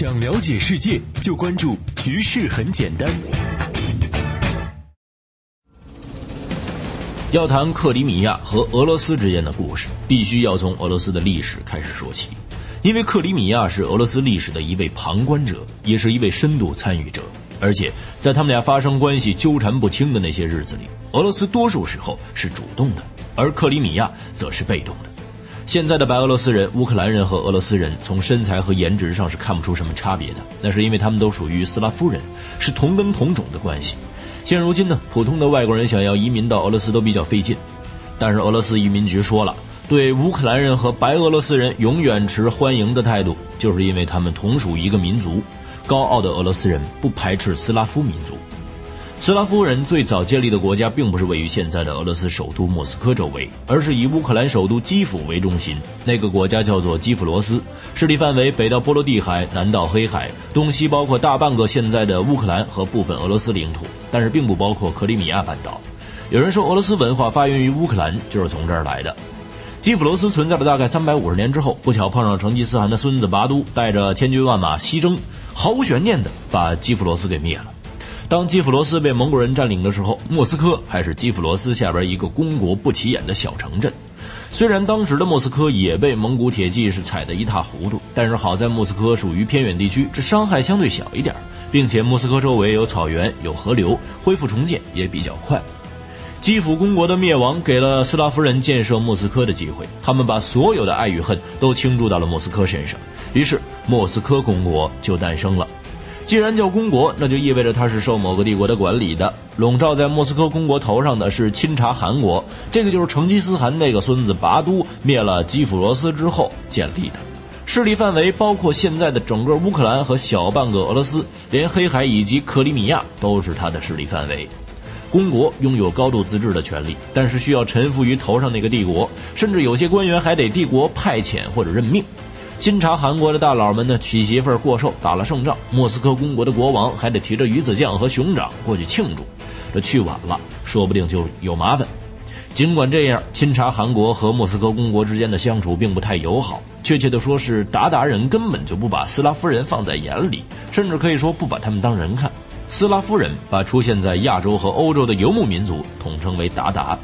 想了解世界，就关注局势很简单。要谈克里米亚和俄罗斯之间的故事，必须要从俄罗斯的历史开始说起，因为克里米亚是俄罗斯历史的一位旁观者，也是一位深度参与者。而且在他们俩发生关系、纠缠不清的那些日子里，俄罗斯多数时候是主动的，而克里米亚则是被动的。现在的白俄罗斯人、乌克兰人和俄罗斯人，从身材和颜值上是看不出什么差别的，那是因为他们都属于斯拉夫人，是同根同种的关系。现如今呢，普通的外国人想要移民到俄罗斯都比较费劲，但是俄罗斯移民局说了，对乌克兰人和白俄罗斯人永远持欢迎的态度，就是因为他们同属一个民族。高傲的俄罗斯人不排斥斯拉夫民族。斯拉夫人最早建立的国家并不是位于现在的俄罗斯首都莫斯科周围，而是以乌克兰首都基辅为中心。那个国家叫做基辅罗斯，势力范围北到波罗的海，南到黑海，东西包括大半个现在的乌克兰和部分俄罗斯领土，但是并不包括克里米亚半岛。有人说俄罗斯文化发源于乌克兰，就是从这儿来的。基辅罗斯存在了大概三百五十年之后，不巧碰上成吉思汗的孙子拔都带着千军万马西征。毫无悬念地把基辅罗斯给灭了。当基辅罗斯被蒙古人占领的时候，莫斯科还是基辅罗斯下边一个公国不起眼的小城镇。虽然当时的莫斯科也被蒙古铁骑是踩得一塌糊涂，但是好在莫斯科属于偏远地区，这伤害相对小一点，并且莫斯科周围有草原、有河流，恢复重建也比较快。基辅公国的灭亡给了斯拉夫人建设莫斯科的机会，他们把所有的爱与恨都倾注到了莫斯科身上。于是，莫斯科公国就诞生了。既然叫公国，那就意味着它是受某个帝国的管理的。笼罩在莫斯科公国头上的是钦察汗国，这个就是成吉思汗那个孙子拔都灭了基辅罗斯之后建立的。势力范围包括现在的整个乌克兰和小半个俄罗斯，连黑海以及克里米亚都是他的势力范围。公国拥有高度自治的权利，但是需要臣服于头上那个帝国，甚至有些官员还得帝国派遣或者任命。钦察汗国的大佬们呢，娶媳妇儿过寿，打了胜仗，莫斯科公国的国王还得提着鱼子酱和熊掌过去庆祝。这去晚了，说不定就有麻烦。尽管这样，钦察汗国和莫斯科公国之间的相处并不太友好。确切的说，是鞑靼人根本就不把斯拉夫人放在眼里，甚至可以说不把他们当人看。斯拉夫人把出现在亚洲和欧洲的游牧民族统称为鞑靼。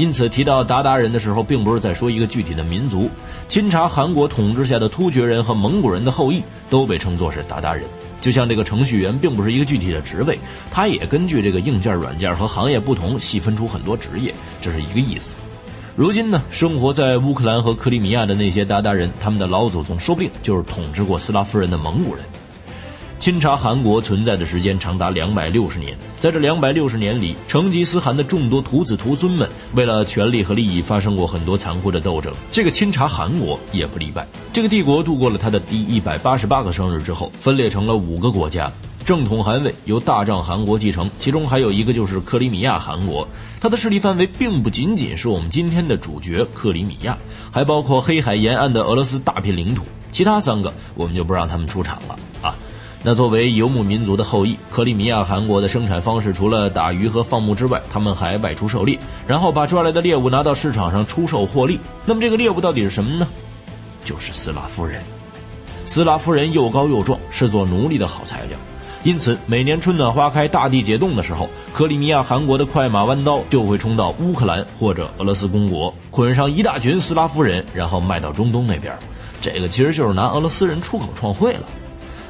因此，提到鞑靼人的时候，并不是在说一个具体的民族。钦察韩国统治下的突厥人和蒙古人的后裔都被称作是鞑靼人。就像这个程序员，并不是一个具体的职位，他也根据这个硬件、软件和行业不同，细分出很多职业，这是一个意思。如今呢，生活在乌克兰和克里米亚的那些鞑靼人，他们的老祖宗说不定就是统治过斯拉夫人的蒙古人。钦察汗国存在的时间长达两百六十年，在这两百六十年里，成吉思汗的众多徒子徒孙们为了权力和利益发生过很多残酷的斗争，这个钦察汗国也不例外。这个帝国度过了他的第一百八十八个生日之后，分裂成了五个国家，正统汗位由大帐汗国继承，其中还有一个就是克里米亚汗国，它的势力范围并不仅仅是我们今天的主角克里米亚，还包括黑海沿岸的俄罗斯大片领土，其他三个我们就不让他们出场了。那作为游牧民族的后裔，克里米亚汗国的生产方式除了打鱼和放牧之外，他们还外出狩猎，然后把抓来的猎物拿到市场上出售获利。那么这个猎物到底是什么呢？就是斯拉夫人。斯拉夫人又高又壮，是做奴隶的好材料。因此，每年春暖花开、大地解冻的时候，克里米亚汗国的快马弯刀就会冲到乌克兰或者俄罗斯公国，捆上一大群斯拉夫人，然后卖到中东那边。这个其实就是拿俄罗斯人出口创汇了。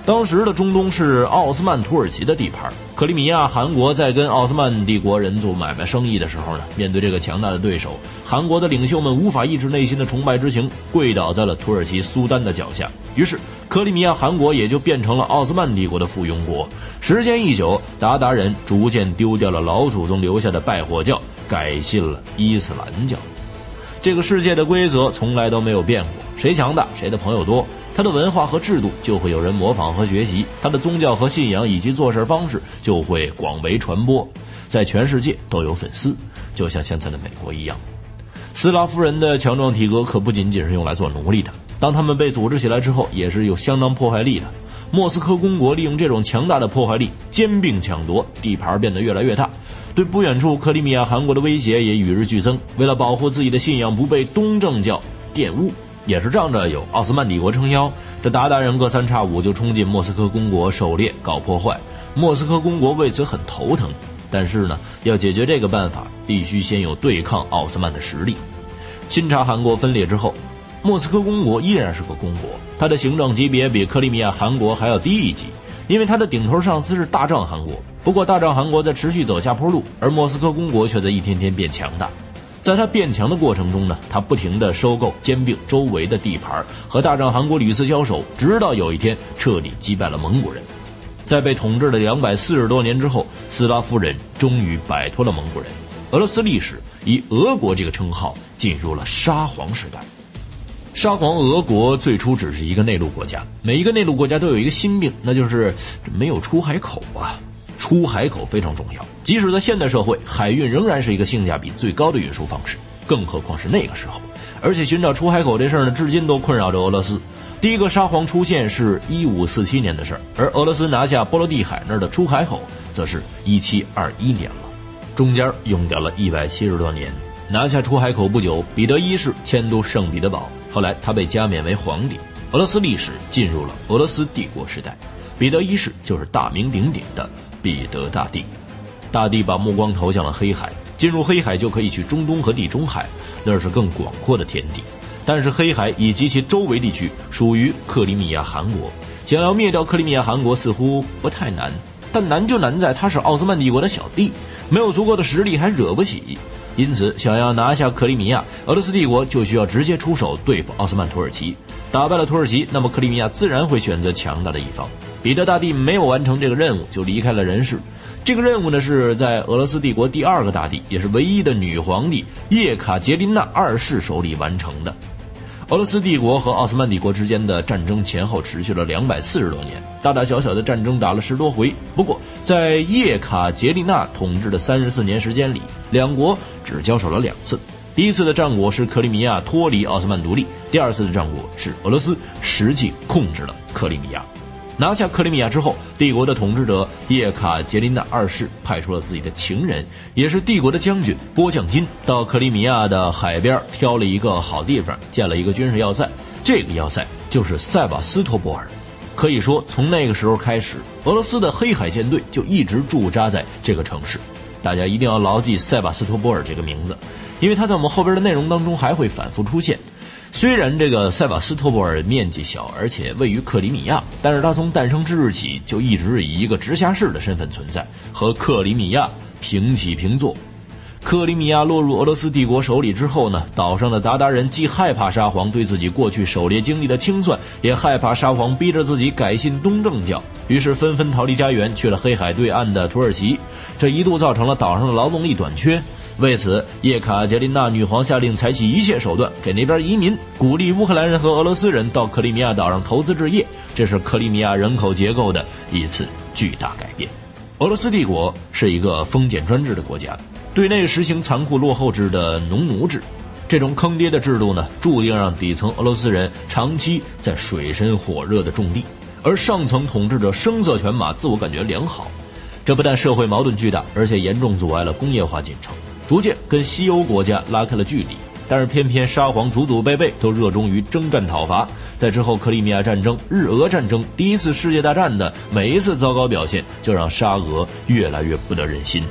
当时的中东是奥斯曼土耳其的地盘，克里米亚汗国在跟奥斯曼帝国人做买卖生意的时候呢，面对这个强大的对手，韩国的领袖们无法抑制内心的崇拜之情，跪倒在了土耳其苏丹的脚下。于是，克里米亚汗国也就变成了奥斯曼帝国的附庸国。时间一久，鞑靼人逐渐丢掉了老祖宗留下的拜火教，改信了伊斯兰教。这个世界的规则从来都没有变过，谁强大，谁的朋友多。他的文化和制度就会有人模仿和学习，他的宗教和信仰以及做事方式就会广为传播，在全世界都有粉丝，就像现在的美国一样。斯拉夫人的强壮体格可不仅仅是用来做奴隶的，当他们被组织起来之后，也是有相当破坏力的。莫斯科公国利用这种强大的破坏力，兼并抢夺，地盘变得越来越大，对不远处克里米亚汗国的威胁也与日俱增。为了保护自己的信仰不被东正教玷污。也是仗着有奥斯曼帝国撑腰，这鞑靼人隔三差五就冲进莫斯科公国狩猎搞破坏，莫斯科公国为此很头疼。但是呢，要解决这个办法，必须先有对抗奥斯曼的实力。钦察汗国分裂之后，莫斯科公国依然是个公国，它的行政级别比克里米亚汗国还要低一级，因为它的顶头上司是大帐汗国。不过大帐汗国在持续走下坡路，而莫斯科公国却在一天天变强大。在他变强的过程中呢，他不停地收购、兼并周围的地盘，和大战韩国屡次交手，直到有一天彻底击败了蒙古人。在被统治了两百四十多年之后，斯拉夫人终于摆脱了蒙古人。俄罗斯历史以俄国这个称号进入了沙皇时代。沙皇俄国最初只是一个内陆国家，每一个内陆国家都有一个心病，那就是没有出海口啊。出海口非常重要，即使在现代社会，海运仍然是一个性价比最高的运输方式，更何况是那个时候。而且寻找出海口这事儿呢，至今都困扰着俄罗斯。第一个沙皇出现是一五四七年的事儿，而俄罗斯拿下波罗的海那儿的出海口，则是一七二一年了，中间用掉了一百七十多年。拿下出海口不久，彼得一世迁都圣彼得堡，后来他被加冕为皇帝。俄罗斯历史进入了俄罗斯帝国时代，彼得一世就是大名鼎鼎的彼得大帝。大帝把目光投向了黑海，进入黑海就可以去中东和地中海，那是更广阔的天地。但是黑海以及其周围地区属于克里米亚汗国，想要灭掉克里米亚汗国似乎不太难，但难就难在它是奥斯曼帝国的小弟，没有足够的实力还惹不起。因此，想要拿下克里米亚，俄罗斯帝国就需要直接出手对付奥斯曼土耳其。打败了土耳其，那么克里米亚自然会选择强大的一方。彼得大帝没有完成这个任务就离开了人世。这个任务呢，是在俄罗斯帝国第二个大帝，也是唯一的女皇帝叶卡捷琳娜二世手里完成的。俄罗斯帝国和奥斯曼帝国之间的战争前后持续了两百四十多年，大大小小的战争打了十多回。不过，在叶卡捷琳娜统治的三十四年时间里，两国只交手了两次。第一次的战果是克里米亚脱离奥斯曼独立，第二次的战果是俄罗斯实际控制了克里米亚。拿下克里米亚之后，帝国的统治者叶卡捷琳娜二世派出了自己的情人，也是帝国的将军波将金，到克里米亚的海边挑了一个好地方，建了一个军事要塞。这个要塞就是塞瓦斯托波尔。可以说，从那个时候开始，俄罗斯的黑海舰队就一直驻扎在这个城市。大家一定要牢记塞瓦斯托波尔这个名字，因为它在我们后边的内容当中还会反复出现。虽然这个塞瓦斯托波尔面积小，而且位于克里米亚，但是它从诞生之日起就一直以一个直辖市的身份存在，和克里米亚平起平坐。克里米亚落入俄罗斯帝国手里之后呢，岛上的鞑靼人既害怕沙皇对自己过去狩猎经历的清算，也害怕沙皇逼着自己改信东正教，于是纷纷逃离家园，去了黑海对岸的土耳其。这一度造成了岛上的劳动力短缺。为此，叶卡捷琳娜女皇下令采取一切手段给那边移民，鼓励乌克兰人和俄罗斯人到克里米亚岛上投资置业。这是克里米亚人口结构的一次巨大改变。俄罗斯帝国是一个封建专制的国家，对内实行残酷落后制的农奴制。这种坑爹的制度呢，注定让底层俄罗斯人长期在水深火热的种地，而上层统治者声色犬马，自我感觉良好。这不但社会矛盾巨大，而且严重阻碍了工业化进程。逐渐跟西欧国家拉开了距离，但是偏偏沙皇祖祖辈辈都热衷于征战讨伐，在之后克里米亚战争、日俄战争、第一次世界大战的每一次糟糕表现，就让沙俄越来越不得人心。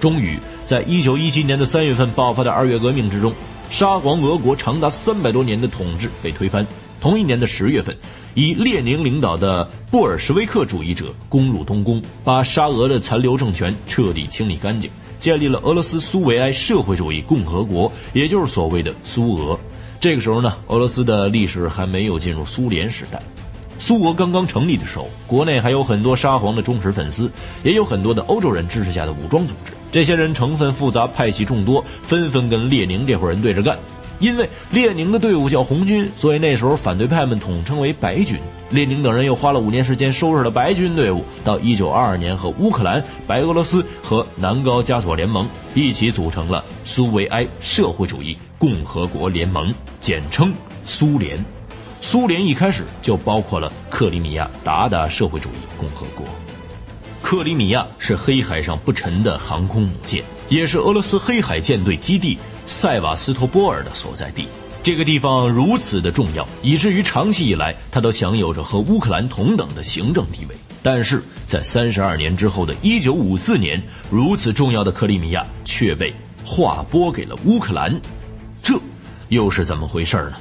终于，在一九一七年的三月份爆发的二月革命之中，沙皇俄国长达三百多年的统治被推翻。同一年的十月份，以列宁领导的布尔什维克主义者攻入东宫，把沙俄的残留政权彻底清理干净。建立了俄罗斯苏维埃社会主义共和国，也就是所谓的苏俄。这个时候呢，俄罗斯的历史还没有进入苏联时代。苏俄刚刚成立的时候，国内还有很多沙皇的忠实粉丝，也有很多的欧洲人支持下的武装组织。这些人成分复杂，派系众多，纷纷跟列宁这伙人对着干。因为列宁的队伍叫红军，所以那时候反对派们统称为白军。列宁等人又花了五年时间收拾了白军队伍，到一九二二年和乌克兰、白俄罗斯和南高加索联盟一起组成了苏维埃社会主义共和国联盟，简称苏联。苏联一开始就包括了克里米亚鞑靼社会主义共和国。克里米亚是黑海上不沉的航空母舰，也是俄罗斯黑海舰队基地。塞瓦斯托波尔的所在地，这个地方如此的重要，以至于长期以来它都享有着和乌克兰同等的行政地位。但是在三十二年之后的一九五四年，如此重要的克里米亚却被划拨给了乌克兰，这又是怎么回事呢？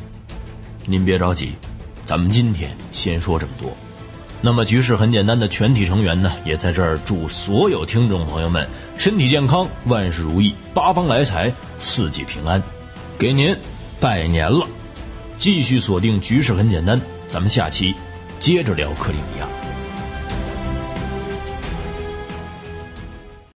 您别着急，咱们今天先说这么多。那么局势很简单的全体成员呢，也在这儿祝所有听众朋友们身体健康，万事如意，八方来财，四季平安，给您拜年了。继续锁定局势很简单，咱们下期接着聊克里米亚。